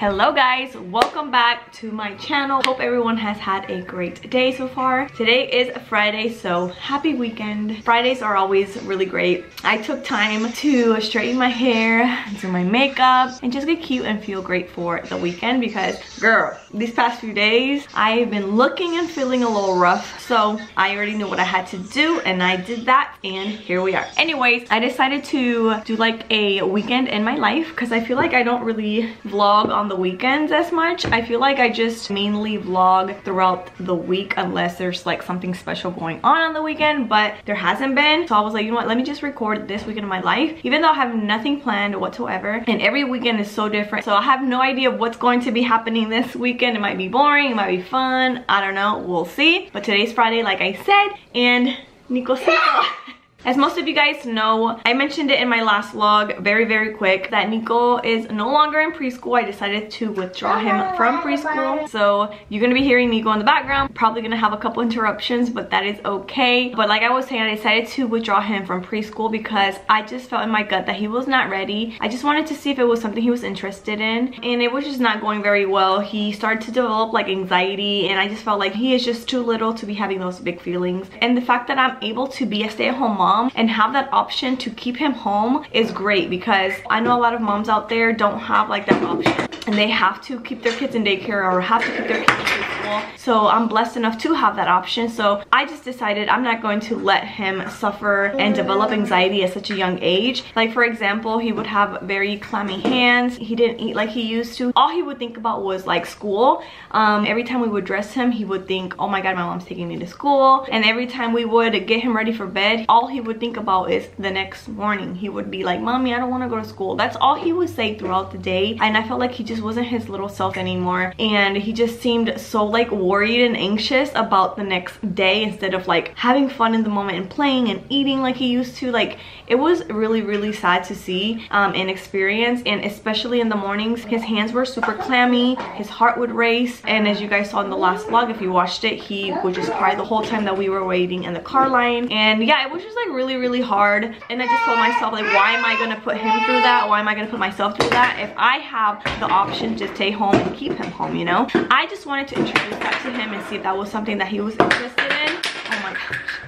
Hello guys, welcome back to my channel. Hope everyone has had a great day so far. Today is Friday, so happy weekend. Fridays are always really great. I took time to straighten my hair, do my makeup, and just get cute and feel great for the weekend because, girl, these past few days, I've been looking and feeling a little rough. So I already knew what I had to do and I did that and here we are. Anyways, I decided to do like a weekend in my life because I feel like I don't really vlog on the weekends as much. I feel like I just mainly vlog throughout the week unless there's like something special going on on the weekend, but there hasn't been. So I was like, you know what, let me just record this weekend of my life, even though I have nothing planned whatsoever. And every weekend is so different. So I have no idea what's going to be happening this weekend. It might be boring, it might be fun. I don't know, we'll see. But today's Friday, like I said, and Nicosito. As most of you guys know, I mentioned it in my last vlog very, very quick that Nico is no longer in preschool. I decided to withdraw him from preschool. So you're gonna be hearing Nico in the background. Probably gonna have a couple interruptions, but that is okay. But like I was saying, I decided to withdraw him from preschool because I just felt in my gut that he was not ready. I just wanted to see if it was something he was interested in. And it was just not going very well. He started to develop like anxiety and I just felt like he is just too little to be having those big feelings. And the fact that I'm able to be a stay-at-home mom mom and have that option to keep him home is great because I know a lot of moms out there don't have like that option. And they have to keep their kids in daycare or have to keep their kids in preschool. So I'm blessed enough to have that option. So I just decided I'm not going to let him suffer and develop anxiety at such a young age. Like for example, he would have very clammy hands. He didn't eat like he used to. All he would think about was like school. Um, every time we would dress him, he would think, oh my God, my mom's taking me to school. And every time we would get him ready for bed, all he would think about is the next morning. He would be like, mommy, I don't want to go to school. That's all he would say throughout the day. And I felt like he just wasn't his little self anymore. And he just seemed so like worried and anxious about the next day instead of like having fun in the moment and playing and eating like he used to. Like it was really, really sad to see um, and experience. And especially in the mornings, his hands were super clammy. His heart would race. And as you guys saw in the last vlog, if you watched it, he would just cry the whole time that we were waiting in the car line. And yeah, it was just like really, really hard. And I just told myself like, why am I gonna put him through that? Why am I gonna put myself through that if I have the option to stay home and keep him home, you know? I just wanted to introduce that to him and see if that was something that he was interested in. Oh my gosh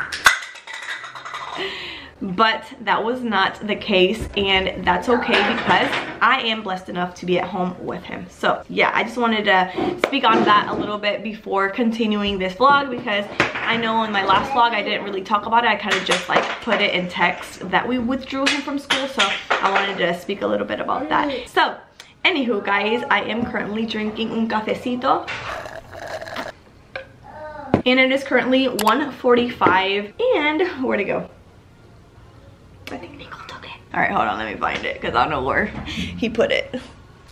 but that was not the case and that's okay because I am blessed enough to be at home with him. So yeah, I just wanted to speak on that a little bit before continuing this vlog because I know in my last vlog I didn't really talk about it. I kind of just like put it in text that we withdrew him from school. So I wanted to speak a little bit about that. So anywho guys, I am currently drinking un cafecito and it is currently 1:45. and where to go I think Nico took it. All right, hold on, let me find it because I don't know where he put it.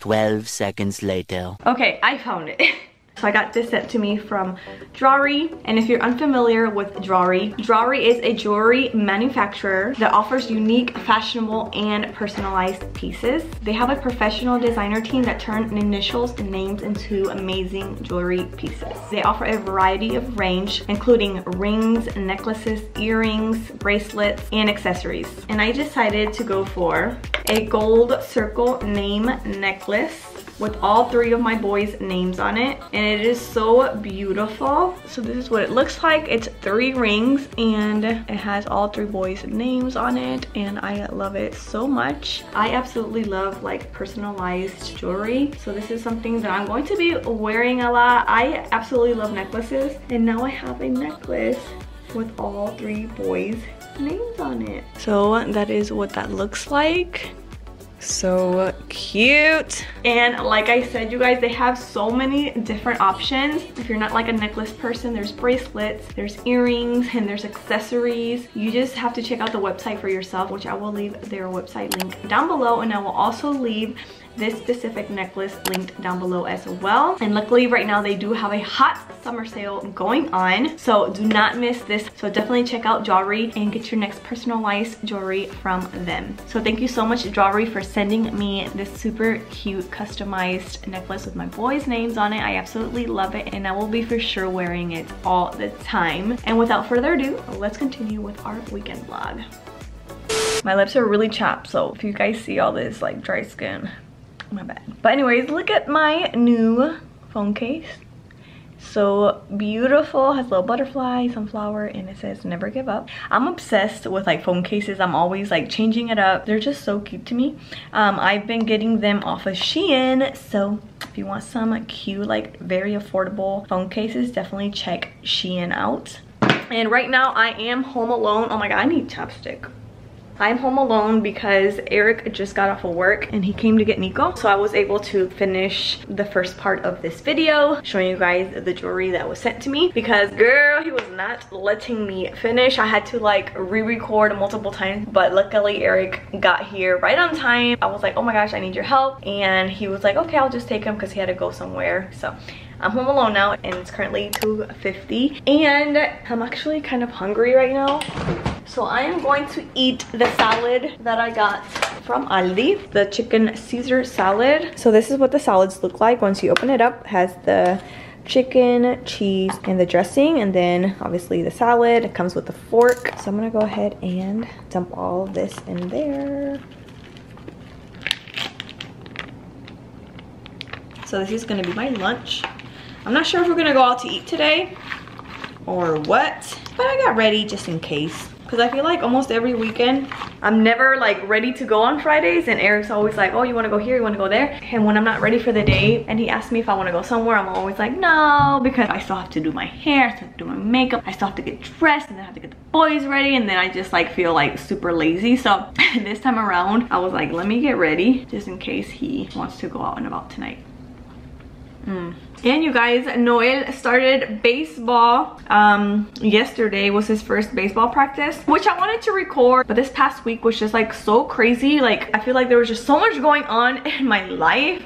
12 seconds later. Okay, I found it. So I got this sent to me from Drawelry. And if you're unfamiliar with Drawelry, Drawelry is a jewelry manufacturer that offers unique, fashionable, and personalized pieces. They have a professional designer team that turn initials and names into amazing jewelry pieces. They offer a variety of range, including rings, necklaces, earrings, bracelets, and accessories. And I decided to go for a gold circle name necklace with all three of my boys names on it and it is so beautiful. So this is what it looks like. It's three rings and it has all three boys names on it and i love it so much. I absolutely love like personalized jewelry. So this is something that i'm going to be wearing a lot. I absolutely love necklaces and now i have a necklace with all three boys names on it. So that is what that looks like so cute. And like i said you guys they have so many different options. If you're not like a necklace person there's bracelets there's earrings and there's accessories. You just have to check out the website for yourself which i will leave their website link down below. And i will also leave this specific necklace linked down below as well. And luckily right now they do have a hot summer sale going on. So do not miss this. So definitely check out Drawelry and get your next personalized jewelry from them. So thank you so much Drawelry for sending me this super cute customized necklace with my boys' names on it. I absolutely love it and I will be for sure wearing it all the time. And without further ado, let's continue with our weekend vlog. My lips are really chapped, so if you guys see all this like dry skin, my bad. But anyways, look at my new phone case. So beautiful has a little butterfly sunflower and it says never give up. I'm obsessed with like phone cases. I'm always like changing it up. They're just so cute to me. Um, i've been getting them off of shein. So if you want some cute like very affordable phone cases definitely check shein out. And right now i am home alone. Oh my god i need chapstick I'm home alone because Eric just got off of work and he came to get Nico. So I was able to finish the first part of this video showing you guys the jewelry that was sent to me because girl, he was not letting me finish. I had to like re-record multiple times, but luckily Eric got here right on time. I was like, oh my gosh, I need your help. And he was like, okay, I'll just take him because he had to go somewhere. So I'm home alone now and it's currently 2.50 and I'm actually kind of hungry right now. So I am going to eat the salad that I got from Aldi, the chicken Caesar salad. So this is what the salads look like once you open it up. It has the chicken, cheese, and the dressing, and then obviously the salad. It comes with a fork. So I'm gonna go ahead and dump all this in there. So this is gonna be my lunch. I'm not sure if we're gonna go out to eat today or what, but I got ready just in case. Cause I feel like almost every weekend, I'm never like ready to go on Fridays and Eric's always like, oh, you wanna go here, you wanna go there? And when I'm not ready for the day and he asks me if I wanna go somewhere, I'm always like, no, because I still have to do my hair, I still have to do my makeup, I still have to get dressed and then I have to get the boys ready and then I just like feel like super lazy. So this time around, I was like, let me get ready just in case he wants to go out and about tonight. Mm. And you guys, Noel started baseball. Um, yesterday was his first baseball practice, which I wanted to record, but this past week was just like so crazy. Like, I feel like there was just so much going on in my life.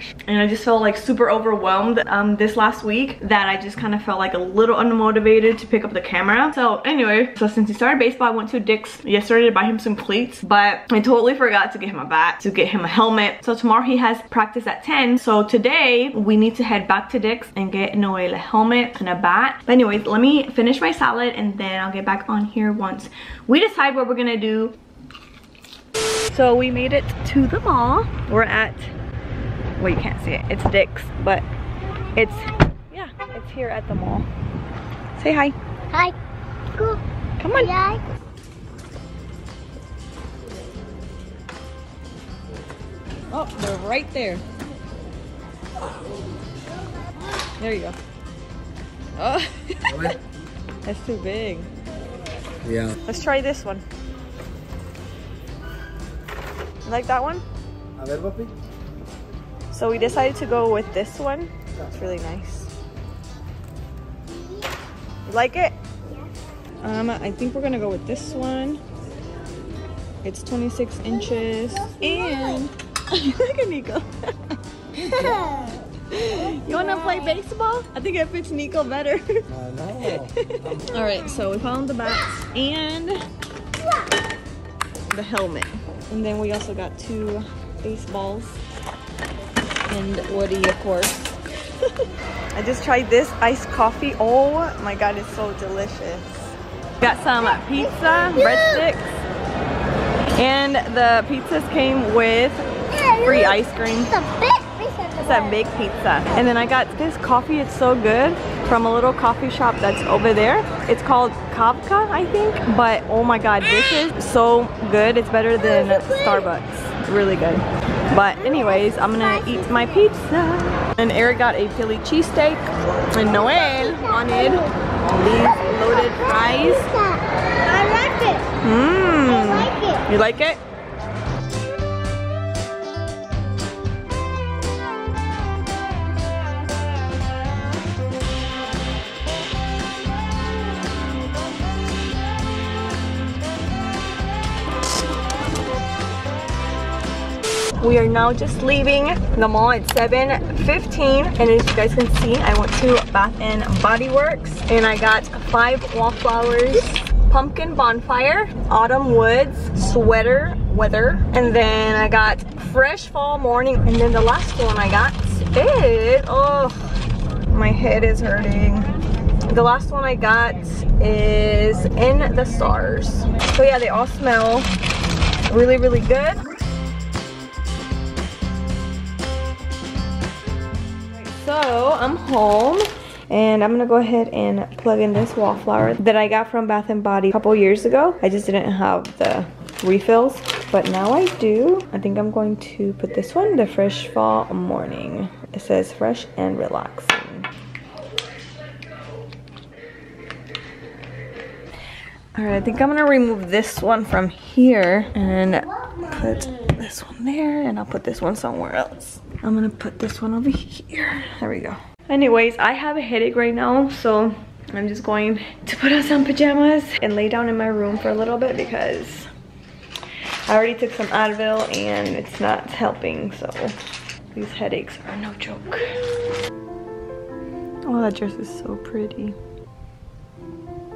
Oh and I just felt like super overwhelmed um, this last week that I just kind of felt like a little unmotivated to pick up the camera. So anyway, so since he started baseball, I went to Dick's yesterday to buy him some cleats, but I totally forgot to get him a bat, to get him a helmet. So tomorrow he has practice at 10. So today we need to head back to Dick's and get Noel a helmet and a bat. But anyways, let me finish my salad and then I'll get back on here once we decide what we're gonna do. So we made it to the mall. We're at well you can't see it. It's Dick's but it's yeah it's here at the mall. Say hi. Hi. Cool. Come on. Hi. oh they're right there. There you go. Oh. That's too big. Yeah. Let's try this one. You like that one? A ver papi so we decided to go with this one. It's really nice. You like it? Um, I think we're gonna go with this one. It's 26 inches and look at Nico. you wanna play baseball? I think it fits Nico better. All right, so we found the bats and the helmet. And then we also got two baseballs and Woody, of course. I just tried this iced coffee. Oh my god, it's so delicious. Got some pizza, breadsticks, and the pizzas came with free ice cream. It's a big pizza. And then I got this coffee, it's so good, from a little coffee shop that's over there. It's called Kavka, I think. But oh my god, this is so good. It's better than Starbucks. Really good. But anyways, I'm gonna eat my pizza. And Eric got a Philly cheesesteak. And Noel wanted these loaded fries. I like it. Mmm. I like it. You like it? We are now just leaving the mall at 7.15 and as you guys can see I went to Bath and Body Works and I got five wallflowers pumpkin bonfire autumn woods sweater weather and then I got fresh fall morning and then the last one I got is oh my head is hurting. The last one I got is in the stars. So yeah they all smell really really good I'm home and I'm gonna go ahead and plug in this wallflower that I got from Bath & Body a couple years ago. I just didn't have the refills, but now I do. I think I'm going to put this one, the Fresh Fall Morning. It says fresh and relaxing. All right, I think I'm gonna remove this one from here and put this one there and I'll put this one somewhere else. I'm gonna put this one over here. There we go. Anyways, I have a headache right now, so I'm just going to put on some pajamas and lay down in my room for a little bit because I already took some Advil and it's not helping, so these headaches are no joke. Oh, that dress is so pretty.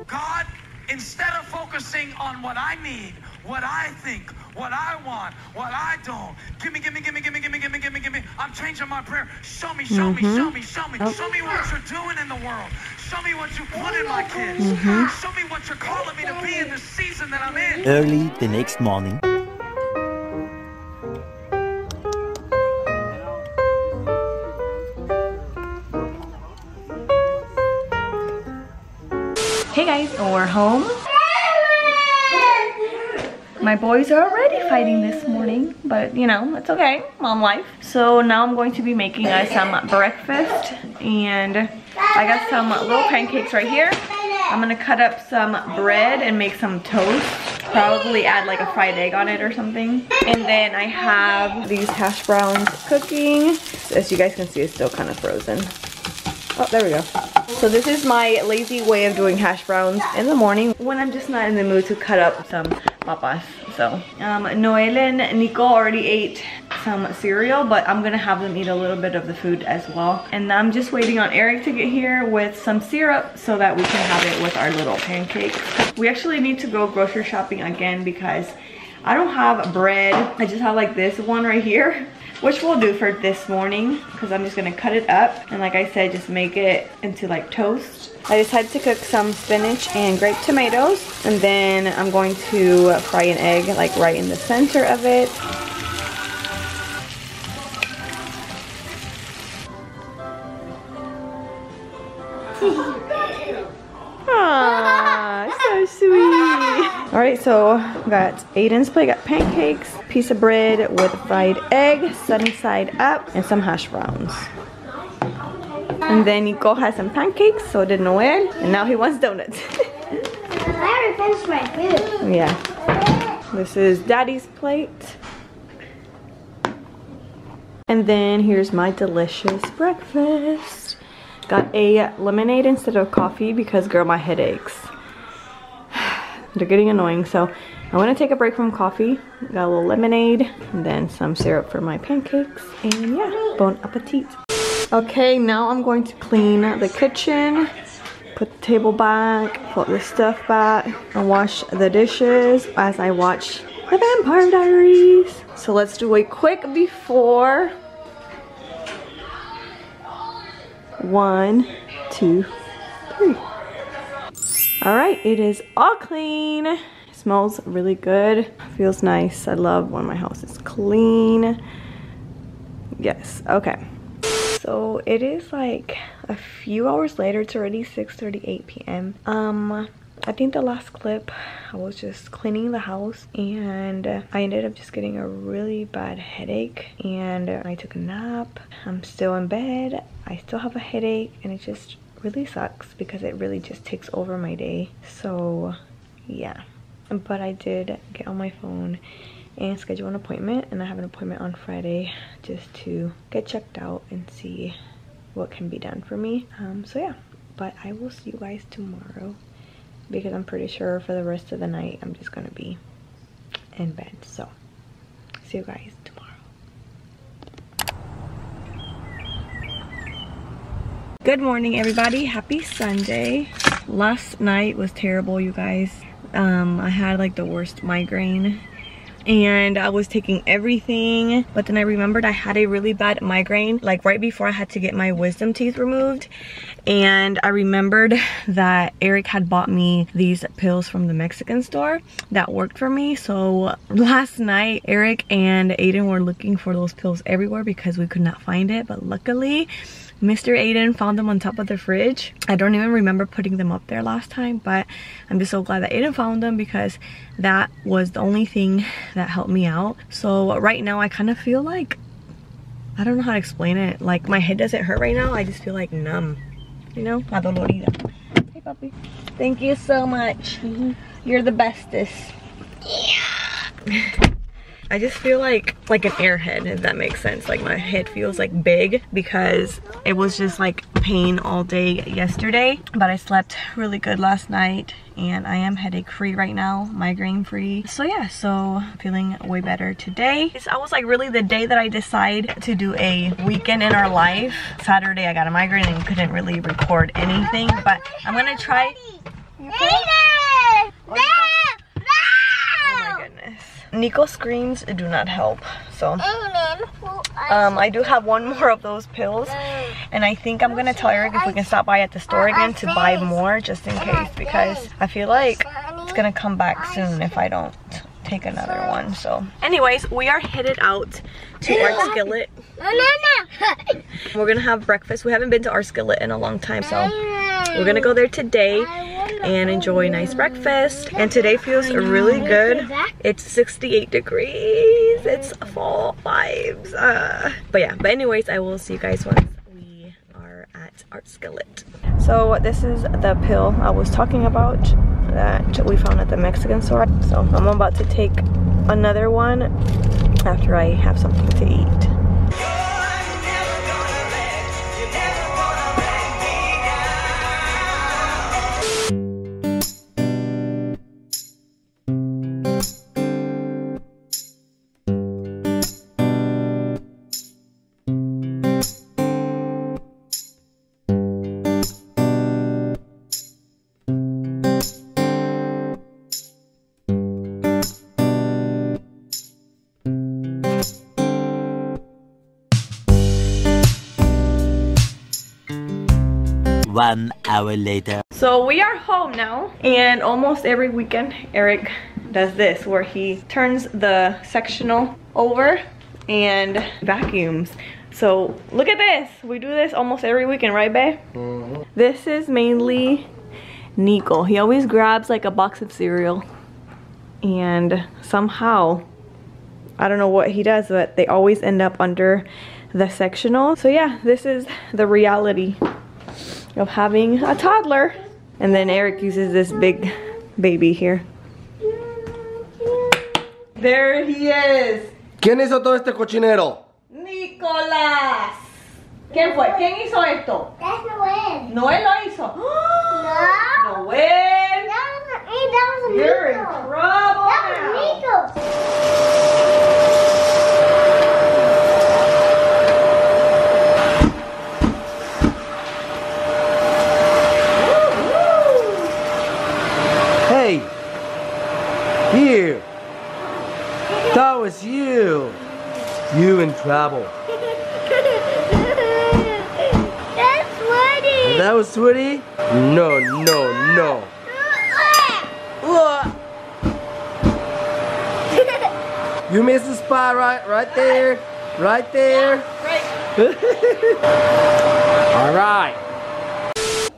God, instead of focusing on what I need, what I think, what I want, what I don't. Give me, give me, give me, give me, give me, give me, give me, give me. I'm changing my prayer. Show me, show mm-hmm. me, show me, show me. Show me what you're doing in the world. Show me what you put in my kids. Mm-hmm. Show me what you're calling me to be in the season that I'm in. Early the next morning. Hey guys, we're home. My boys are already fighting this morning, but you know, it's okay, mom life. So now I'm going to be making us some breakfast and I got some little pancakes right here. I'm gonna cut up some bread and make some toast. Probably add like a fried egg on it or something. And then I have these hash browns cooking. As you guys can see, it's still kind of frozen. Oh, there we go. So this is my lazy way of doing hash browns in the morning when I'm just not in the mood to cut up some papas. So, um, Noel and Nico already ate some cereal, but I'm gonna have them eat a little bit of the food as well. And I'm just waiting on Eric to get here with some syrup so that we can have it with our little pancake. We actually need to go grocery shopping again because I don't have bread. I just have like this one right here which we'll do for this morning because I'm just gonna cut it up and like I said just make it into like toast I decided to cook some spinach and grape tomatoes and then I'm going to fry an egg like right in the center of it Aww, so sweet. All right, so got Aiden's plate, got pancakes, piece of bread with fried egg, sunny side up, and some hash browns. And then Nico has some pancakes, so did Noel, and now he wants donuts. I already finished my food. yeah. This is Daddy's plate. And then here's my delicious breakfast. Got a lemonade instead of coffee because girl, my headaches. They're getting annoying, so I'm gonna take a break from coffee. Got a little lemonade and then some syrup for my pancakes. And yeah, bon appetit. Okay, now I'm going to clean the kitchen, put the table back, put the stuff back, and wash the dishes as I watch the Vampire Diaries. So let's do a quick before one, two, three. All right, it is all clean. It smells really good. Feels nice. I love when my house is clean. Yes, okay. So it is like a few hours later. It's already 6.38 p.m. Um, I think the last clip I was just cleaning the house and I ended up just getting a really bad headache and I took a nap. I'm still in bed. I still have a headache and it just really sucks because it really just takes over my day. So yeah, but I did get on my phone and schedule an appointment and I have an appointment on Friday just to get checked out and see what can be done for me. Um, so yeah, but I will see you guys tomorrow because I'm pretty sure for the rest of the night I'm just gonna be in bed. So see you guys tomorrow. Good morning everybody, happy Sunday. Last night was terrible you guys. Um, I had like the worst migraine and I was taking everything but then I remembered I had a really bad migraine like right before I had to get my wisdom teeth removed and I remembered that Eric had bought me these pills from the Mexican store that worked for me so last night Eric and Aiden were looking for those pills everywhere because we could not find it but luckily Mr. Aiden found them on top of the fridge. I don't even remember putting them up there last time, but I'm just so glad that Aiden found them because that was the only thing that helped me out. So right now I kind of feel like, I don't know how to explain it. Like my head doesn't hurt right now. I just feel like numb, you know? Adolorida. Hey puppy. Thank you so much. Mm-hmm. You're the bestest. Yeah. I just feel like like an airhead if that makes sense. Like my head feels like big because it was just like pain all day yesterday. But I slept really good last night and I am headache free right now migraine free so yeah so feeling way better today. I was like really the day that I decide to do a weekend in our life. Saturday I got a migraine and couldn't really record anything but I'm gonna try okay? Oh my goodness Nico screams do not help. So. Um, I do have one more of those pills and I think I'm gonna tell Eric if we can stop by at the store again to buy more just in case because I feel like it's gonna come back soon if I don't take another one so. Anyways we are headed out to our Skillet. We're gonna have breakfast. We haven't been to our Skillet in a long time so we're gonna go there today and enjoy a nice breakfast. And today feels really good. it's 68 degrees. It's fall vibes. Uh, but yeah but anyways i will see you guys once we are at art skillet. So this is the pill i was talking about that we found at the mexican store. So i'm about to take another one after i have something to eat One hour later. So we are home now and almost every weekend Eric does this where he turns the sectional over and vacuums. So look at this. We do this almost every weekend, right babe? Mm -hmm. This is mainly Nico. He always grabs like a box of cereal and somehow, I don't know what he does, but they always end up under the sectional. So yeah, this is the reality of having a toddler. And then Eric uses this big baby here. There he is. ¿Quién hizo todo este cochinero? Nicolás. ¿Quién fue? ¿Quién hizo esto? That's Noel. Noel lo hizo. No. Noel. That was, that was You're in Nico. trouble That now. was Nico. Hey! Here! That was you! You in trouble. That's Woody. That was Woody? No, no, no. You missed the spot right right there. Right there. Alright.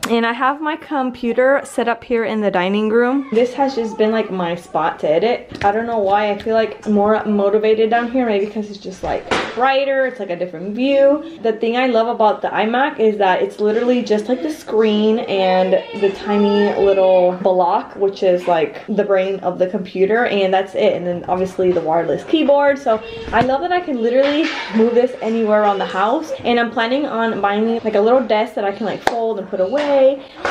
And I have my computer set up here in the dining room. This has just been like my spot to edit. I don't know why I feel like more motivated down here. Maybe because it's just like brighter. It's like a different view. The thing I love about the iMac is that it's literally just like the screen and the tiny little block, which is like the brain of the computer. And that's it. And then obviously the wireless keyboard. So I love that I can literally move this anywhere around the house. And I'm planning on buying like a little desk that I can like fold and put away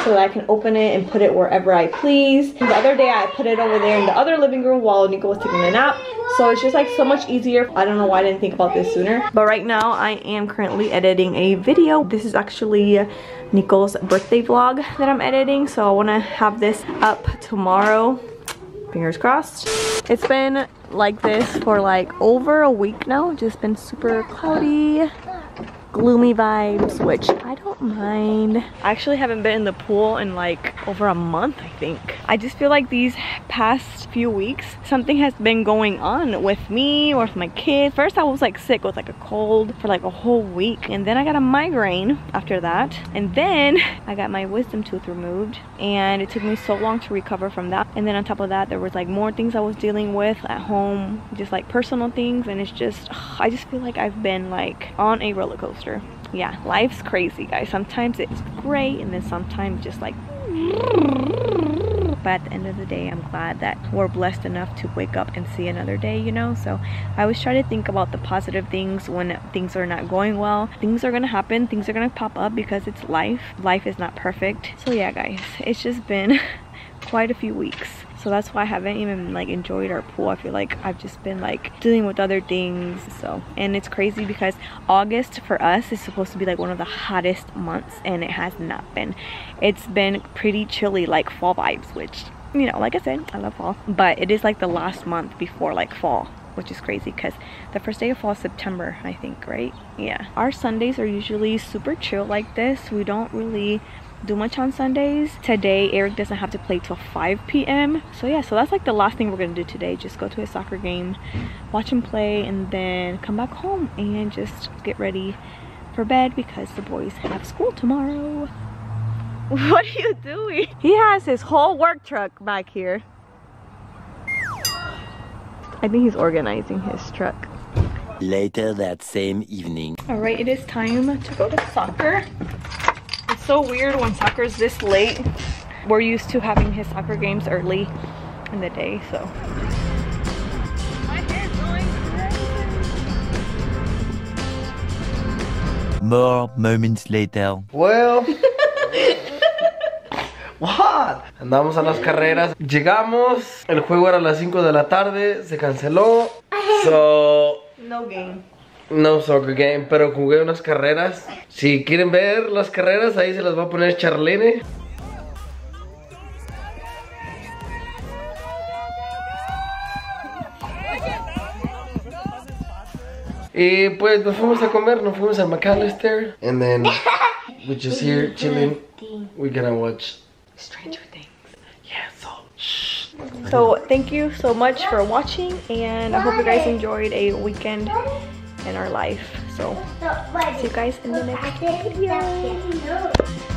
so that I can open it and put it wherever I please. The other day I put it over there in the other living room while Nico was taking a nap. So it's just like so much easier. I don't know why I didn't think about this sooner. But right now I am currently editing a video. This is actually Nico's birthday vlog that I'm editing. So I want to have this up tomorrow. Fingers crossed. It's been like this for like over a week now. Just been super cloudy gloomy vibes, which I don't mind. I actually haven't been in the pool in like over a month, I think. I just feel like these past few weeks, something has been going on with me or with my kids. First, I was like sick with like a cold for like a whole week. And then I got a migraine after that. And then I got my wisdom tooth removed. And it took me so long to recover from that. And then on top of that, there was like more things I was dealing with at home, just like personal things. And it's just, I just feel like I've been like on a roller coaster yeah life's crazy guys. Sometimes it's great and then sometimes just like but at the end of the day i'm glad that we're blessed enough to wake up and see another day you know? So i always try to think about the positive things when things are not going well. Things are gonna happen. Things are gonna pop up because it's life. Life is not perfect. So yeah guys it's just been quite a few weeks so that's why I haven't even like enjoyed our pool. I feel like I've just been like dealing with other things so. And it's crazy because August for us is supposed to be like one of the hottest months and it has not been. It's been pretty chilly like fall vibes which you know like I said I love fall. But it is like the last month before like fall which is crazy because the first day of fall is September I think right? Yeah. Our Sundays are usually super chill like this. We don't really do much on Sundays. Today, Eric doesn't have to play till 5 p.m. So yeah, so that's like the last thing we're gonna do today. Just go to a soccer game, watch him play, and then come back home and just get ready for bed because the boys have school tomorrow. What are you doing? He has his whole work truck back here. I think he's organizing his truck. Later that same evening. All right, it is time to go to soccer. It's so weird when soccer's this late. We're used to having his soccer games early in the day, so. More moments later. Well. What? Andamos a las carreras. Llegamos. El juego era a las 5 de la tarde. Se canceló. So. No game. No soccer game, pero jugué unas carreras. Si quieren ver las carreras, ahí se las va a poner Charlene. Y pues nos fuimos a comer, nos fuimos a McAllister. And then we just here chilling. We're gonna watch. Stranger Things. Yeah, so. Shh. So thank you so much for watching and I hope you guys enjoyed a weekend in our life. So see you guys in the next video.